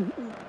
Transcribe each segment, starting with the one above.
What?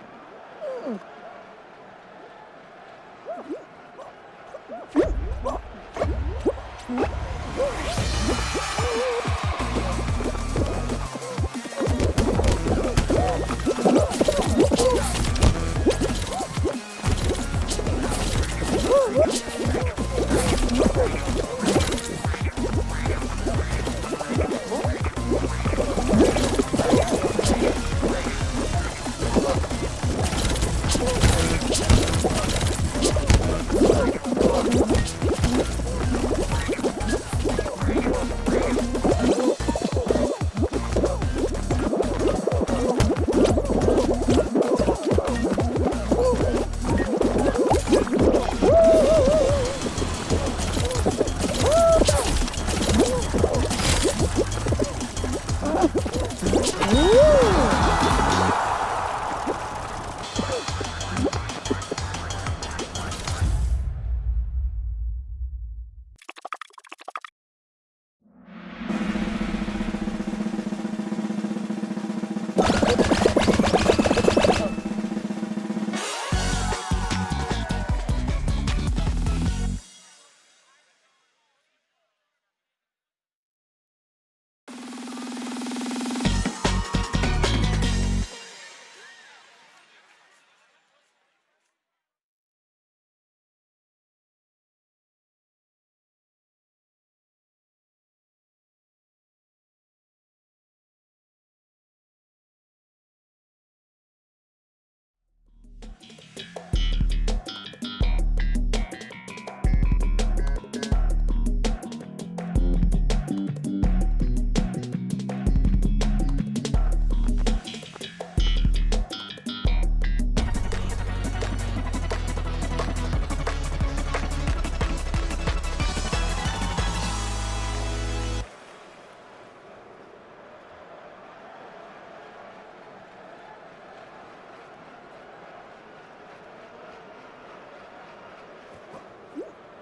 you.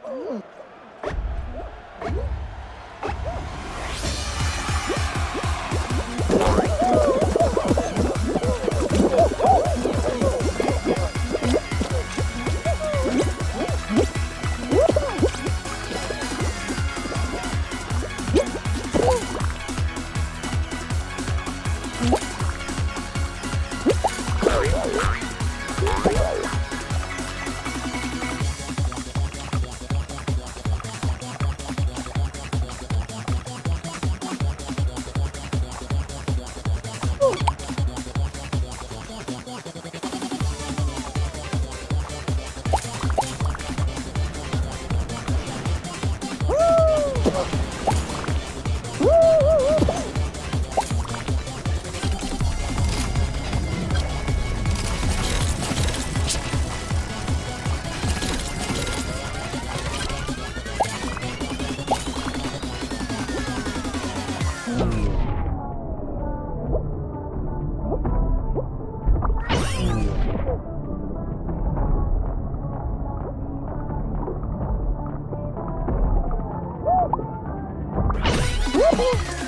Mm. Oh!